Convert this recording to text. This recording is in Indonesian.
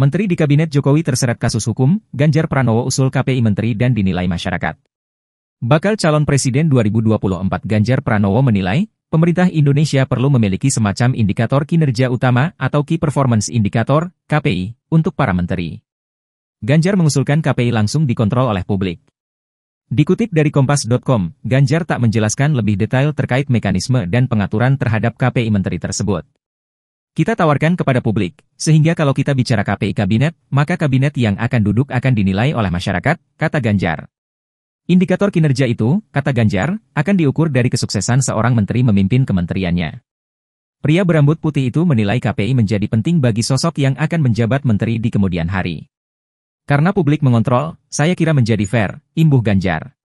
Menteri di Kabinet Jokowi terseret kasus hukum, Ganjar Pranowo usul KPI Menteri dan dinilai masyarakat. Bakal calon Presiden 2024 Ganjar Pranowo menilai, pemerintah Indonesia perlu memiliki semacam indikator kinerja utama atau Key Performance Indicator, KPI, untuk para menteri. Ganjar mengusulkan KPI langsung dikontrol oleh publik. Dikutip dari Kompas.com, Ganjar tak menjelaskan lebih detail terkait mekanisme dan pengaturan terhadap KPI menteri tersebut. Kita tawarkan kepada publik, sehingga kalau kita bicara KPI kabinet, maka kabinet yang akan duduk akan dinilai oleh masyarakat, kata Ganjar. Indikator kinerja itu, kata Ganjar, akan diukur dari kesuksesan seorang menteri memimpin kementeriannya. Pria berambut putih itu menilai KPI menjadi penting bagi sosok yang akan menjabat menteri di kemudian hari. Karena publik mengontrol, saya kira menjadi fair, imbuh Ganjar.